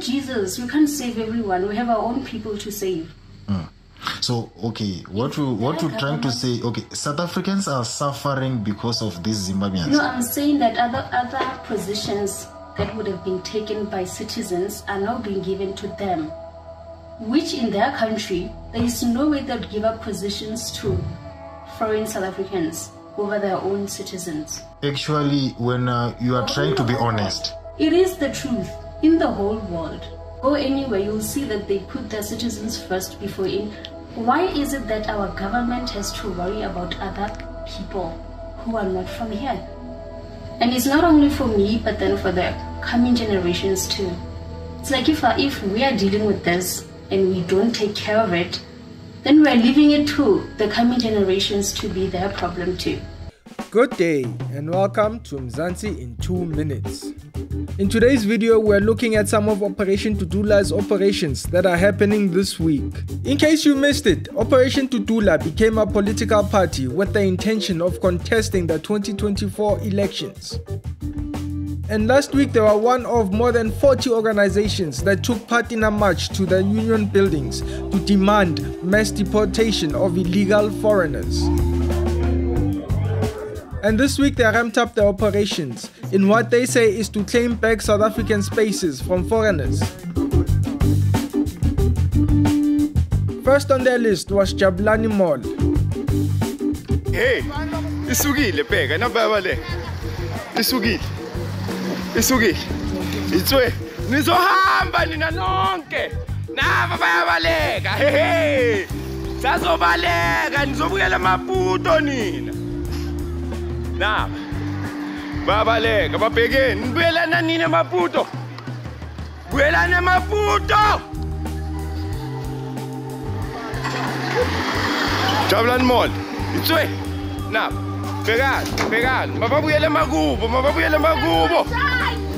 Jesus, we can't save everyone. We have our own people to save. Mm. So okay, what you what you trying to say? Okay, South Africans are suffering because of these Zimbabweans. No, I'm saying that other other positions that would have been taken by citizens are now being given to them, which in their country there is no way they'd give up positions to foreign South Africans over their own citizens. Actually, when uh, you are trying to be honest, it is the truth in the whole world. Go anywhere, you'll see that they put their citizens first before in. Why is it that our government has to worry about other people who are not from here? And it's not only for me, but then for the coming generations too. It's like if, uh, if we are dealing with this and we don't take care of it, then we're leaving it to the coming generations to be their problem too. Good day and welcome to Mzansi in 2 minutes. In today's video, we're looking at some of Operation Dudula's operations that are happening this week. In case you missed it, Operation Dudula became a political party with the intention of contesting the 2024 elections. And last week, there were one of more than 40 organizations that took part in a march to the union buildings to demand mass deportation of illegal foreigners. And this week, they ramped up their operations in what they say is to claim back South African spaces from foreigners. First on their list was Jabulani Mall. Hey, isukile bheka nababa le. Isukile. Isukile. Itswe nizohamba nina nonke. Nava bayabaleka. Hey. Sazobaleka nizobuyela Maputo nina. Nava. babaleka babhekeni nibuyelana nini emaputo buyelana emaputo jabulani mall. Itswe. Nabo bhekani bhekani mababuyele emakubo mababuyele emakubo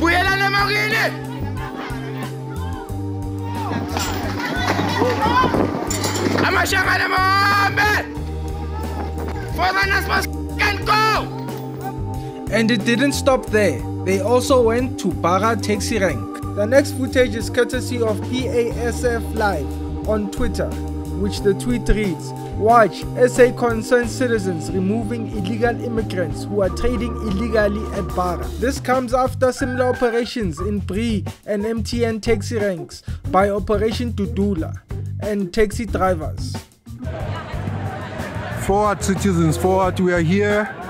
buyelana emakini amashangane mahambe foreigners must can go And it didn't stop there. They also went to Bara Taxi Rank. The next footage is courtesy of PASF Live on Twitter, which the tweet reads, Watch SA concerned citizens removing illegal immigrants who are trading illegally at Bara. This comes after similar operations in Bree and MTN taxi ranks by Operation Dudula and taxi drivers. Forward citizens, forward, we are here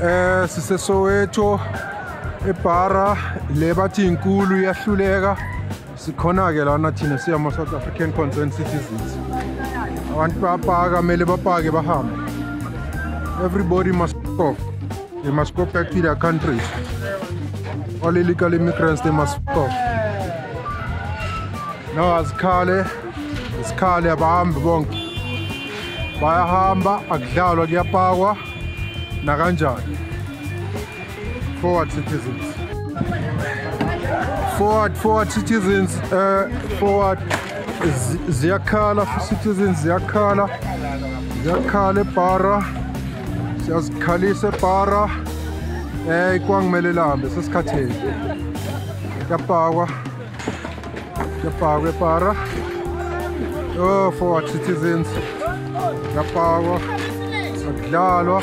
eh sisesoweto ebhara le bathi inkulu iyahluleka. Sikhona ke lana thina siyama South African concerned citizens. Abantu bayapaka kumele bapake bahambe. Everybody must go they must go back to their countries. All illegal immigrants they must go no asikhale isikhale abahambi bonke. Bayahamba akudlalwa kuyapakwa. Nakanjani forward citizens forward forward citizens uh, forward ziyakhala citizens ziyakhala ziyakhala ebhara siyazikhalisa ebhara eh kwangimele lambe sesikhatheni kuyapakwa kuyapakwa ebhara oh forward citizens kuyapakwa akudlalwa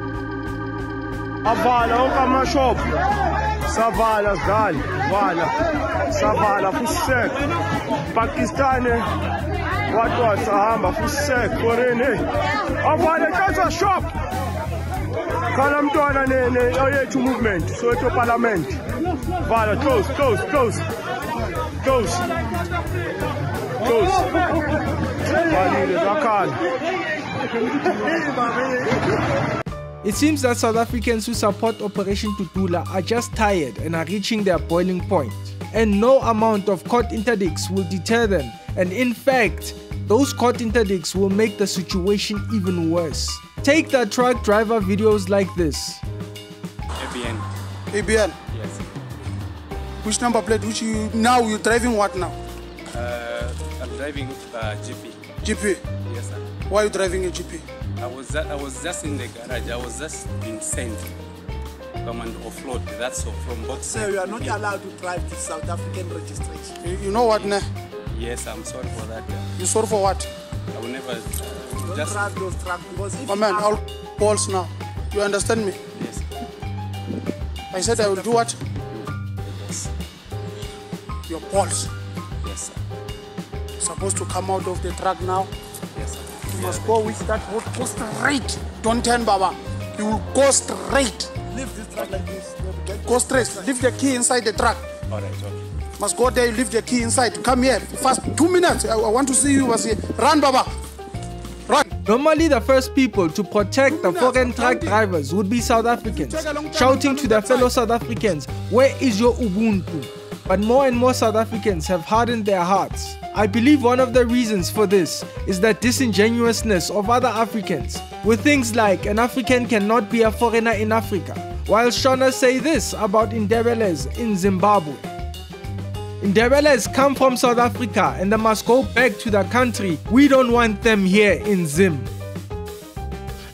avala wonke amashophu savala sidlali vala. Savala fusisek pakistani watu wasahamba fusisek korini avale kaza shop. Khana mntwana oyethu movement soweto parliament. Vala close close close. Close. Close. Valile zakhala It seems that South Africans who support Operation Dudula are just tired and are reaching their boiling point. and no amount of court interdicts will deter them. And in fact, those court interdicts will make the situation even worse. Take the truck driver videos like this. ABN. ABN. Yes. Which number plate? Which you now you're driving what now? Uh, I'm driving uh, GP. GP. Yes, sir. Why are you driving a GP? I was ju- I was just in the garage. I was just being sent come and offload. That's all from box. So you are not allowed to drive the South African registration. You, you know what, ne? Yes, I'm sorry for that. yeah. You sorry for what? I will never. Uh, Don't just drive those trucks because if Oh man, are- I'll balls now. You understand me? yes. I said I will do what? Yes. Your balls. Yes, sir. Supposed to come out of the truck now. Yes, sir. You must go with that road. Go straight. Don't turn, Baba. You will go straight. leave this truck like this, you have get Go straight. Leave the key inside the truck. All right. Okay. Must go there. Leave the key inside. Come here. Fast. Two minutes. I, I want to see you. Was here. Run, Baba. Run. Normally, the first people to protect the foreign truck drivers would be South Africans, shouting to their fellow South Africans, Where is your Ubuntu? But more and more South Africans have hardened their hearts. I believe one of the reasons for this is the disingenuousness of other Africans, with things like an African cannot be a foreigner in Africa, while Shona say this about Indebeles in Zimbabwe. Ndebeles come from South Africa and they must go back to their country. We don't want them here in Zim.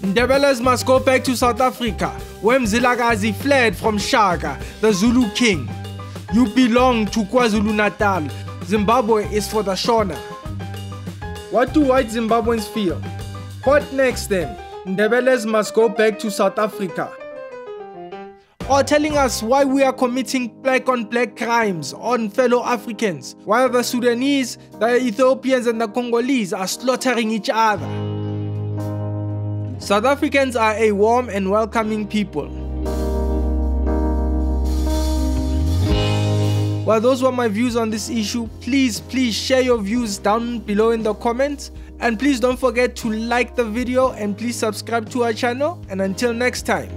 Ndebeles must go back to South Africa, where Mzilikazi fled from Shaka, the Zulu king. You belong to KwaZulu Natal. Zimbabwe is for the Shona. What do white Zimbabweans feel? What next then? Ndebeles must go back to South Africa or telling us why we are committing black on black crimes on fellow Africans, while the Sudanese, the Ethiopians, and the Congolese are slaughtering each other. South Africans are a warm and welcoming people. Well, those were my views on this issue. Please, please share your views down below in the comments. And please don't forget to like the video and please subscribe to our channel. And until next time.